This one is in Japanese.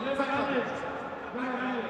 皆さん、頑張れ。